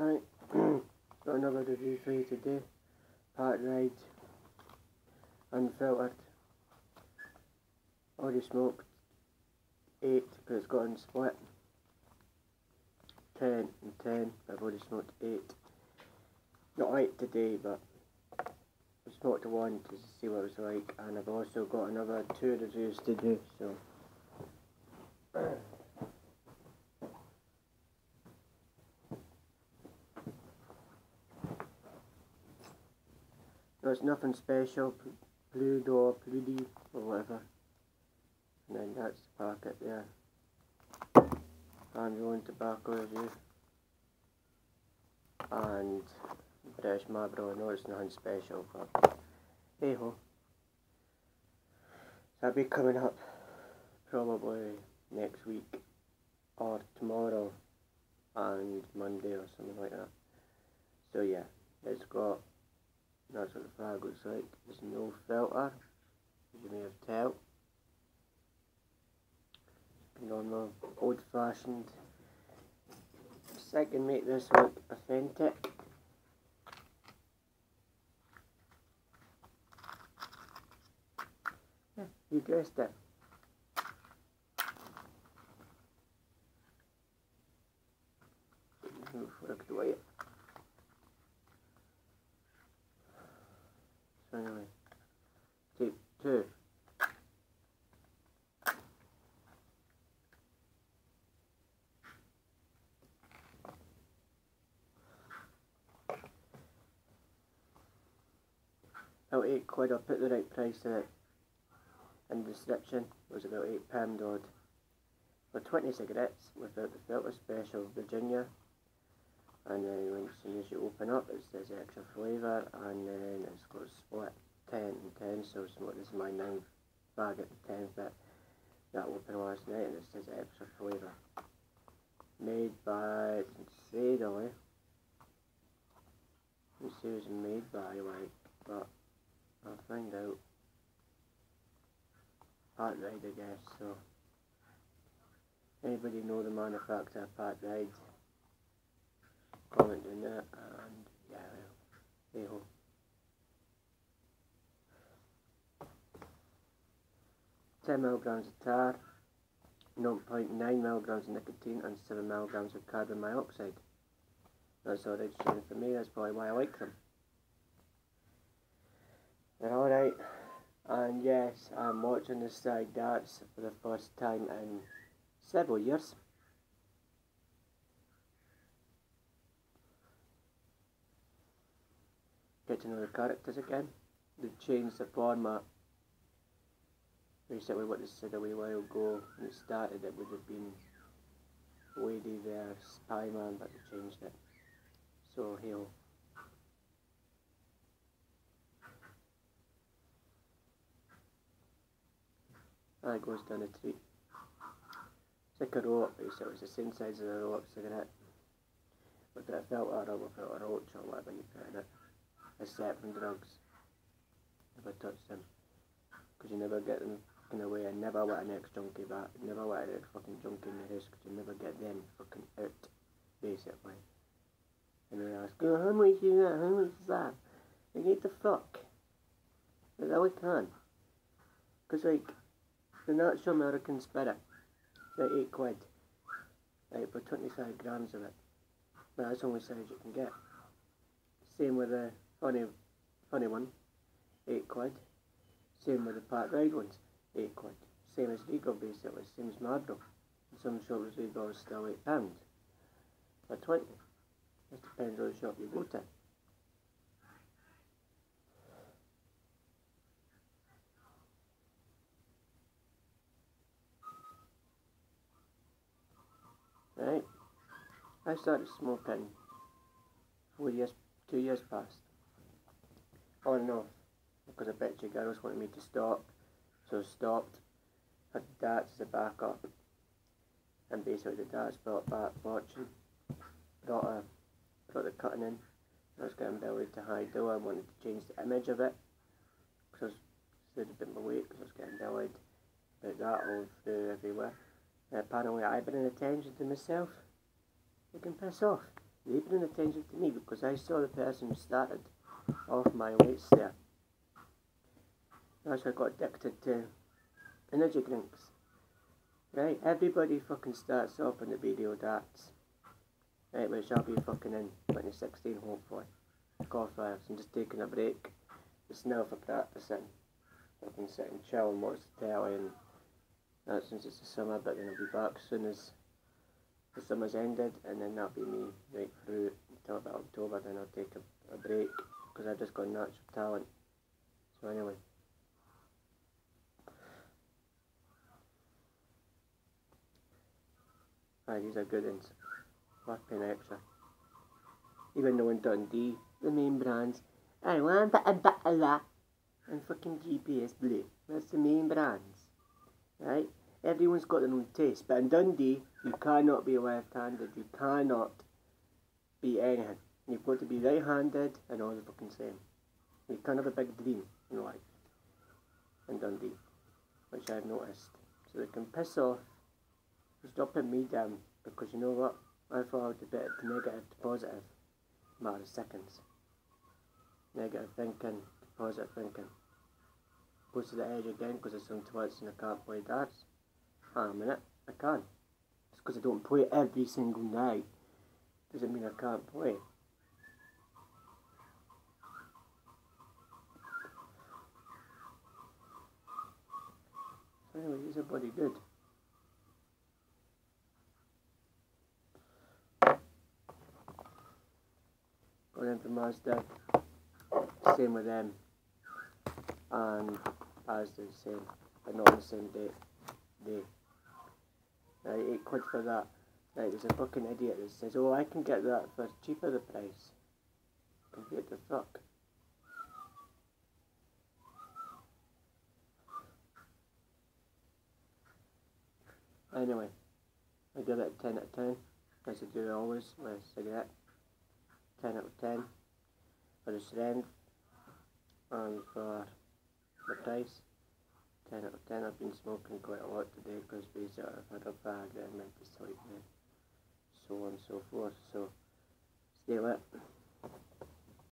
Right, got another review for you today. Park Drive, unfiltered. Already smoked eight because it's gotten split. Ten and ten. I've already smoked eight. Not eight today, but I smoked one to see what it was like, and I've also got another two reviews to do. So. There's nothing special, blue door, bloody, or whatever. And then that's the packet there. And rolling tobacco review. And British Marlboro, I know it's nothing special, but hey ho. So that'll be coming up probably next week or tomorrow and Monday or something like that. So yeah, it's got that's what the flag looks like. There's no filter, as you may have tell. Normal, old fashioned. So I can make this look authentic. Yeah, you guessed it. Move worked away. So anyway, tape two. About eight quid, I'll put the right price in it in the description. It was about eight pound odd. For 20 cigarettes without the filter special Virginia. And then when, as soon as you open up it says extra flavour and then it's got split 10 and 10 so it's smoke, this is my 9th bag at the 10th bit that opened last night and it says extra flavour. Made by, say Let's see who's made by like, but find out. Park Drive I guess, so. Anybody know the manufacturer Park Drive? Comment on that and yeah, well, hey ho. Ten milligrams of tar, 0.9 milligrams of nicotine and 7 milligrams of carbon monoxide. That's all right showing for me, that's probably why I like them. Watching the side darts for the first time in several years. Get to know the characters again. They changed the format. Basically what they said a wee while ago when it started it would have been Lady the Spyman but they changed it. So he'll it goes down a tree. It's like a rope, basically, it's the same size as a rope cigarette. With a filter or without a roach or whatever you put in it. Except from drugs. Never touch them. Because you never get them in a way. I never want an ex-junkie back. Never want an ex-fucking junkie in the house because you never get them fucking out, basically. And they ask, oh, how much is that? How much is that? They get the fuck. They really can. Because, like, the natural American spirit, like 8 quid. Like, for 25 grams of it. But that's the only size you can get. Same with the funny, funny one, 8 quid. Same with the Park Drive ones, 8 quid. Same as Regal basically, same as Marlboro. In some shops Regal is still 8 pounds. For 20. Just depends on the shop you go to. Right. I started smoking four years, two years past. On and off. Because I bet you girls wanted me to stop. So I stopped. Had the darts as a backup. And basically the darts brought back fortune. Brought a got the cutting in. I was getting belly to high do. I wanted to change the image of it. Because I was a bit my weight because I was getting bellied. But that all through everywhere. Uh, Apparently I've been in attention to myself. You can piss off. they paying attention to me because I saw the person who started off my weights there. That's why I got addicted to energy drinks. Right, everybody fucking starts off in the video darts. Right, which I'll be fucking in 2016 hopefully. Qualifiers and just taking a break. Just now for practicing. Fucking sitting chill and watch the telly and since it's the summer but then I'll be back as soon as the summer's ended and then that'll be me right through until about October then I'll take a, a break because I've just got natural talent. So anyway. Aye, these are good ones. Worth paying extra. Even though in Dundee, the main brands, I want a bit of that. And fucking JPS Blue. That's the main brands. Right? Everyone's got their own taste. But in Dundee, you cannot be left-handed. You cannot be anything. You've got to be right-handed and all the fucking same. You can't have a big dream in life. In Dundee. Which I've noticed. So they can piss off stopping me down because you know what? I thought a bit to negative to positive matter of seconds. Negative thinking to positive thinking. Goes to the edge again because it's some twats and I can't play darts. Hang a minute, I can. Just because I don't play every single night doesn't mean I can't play. Anyway, these a bloody good. Going into Mazda, same with them, and as the same, but not on the same day. day. Right, 8 quid for that. Right, there's a fucking idiot that says, oh, I can get that for cheaper the price. Compared to fuck. Anyway, I give it a 10 out of 10, as I do always with a cigarette. 10 out of 10 for the strength and for the price 10 out of 10 I've been smoking quite a lot today because basically I've had a bag and meant to sleep with so on and so forth. So stay lit